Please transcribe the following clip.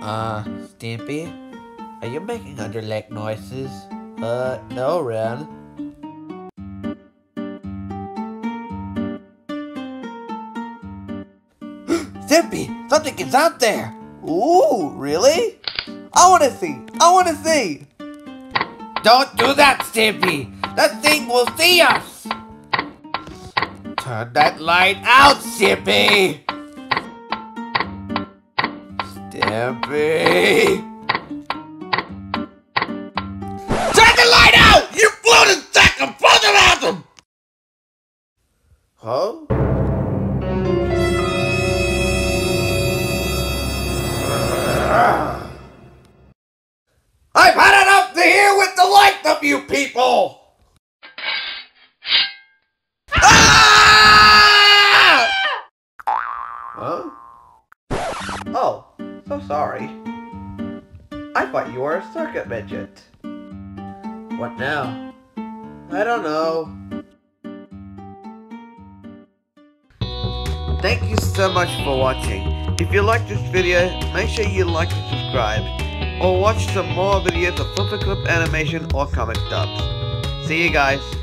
Uh, Stimpy? Are you making underleg noises? Uh, no, Ren. Stimpy! Something is out there! Ooh, really? I wanna see! I wanna see! Don't do that, Stimpy! That thing will see us! Turn that light out, Stimpy! Stimpy! Turn the light out! You floating sack of them! Huh? I've had enough to hear with the like of you people! Ah! Huh? Oh, so sorry. I thought you were a circuit midget. What now? I don't know. Thank you so much for watching. If you like this video, make sure you like and subscribe. Or watch some more videos of FlipaClip animation or comic dubs. See you guys.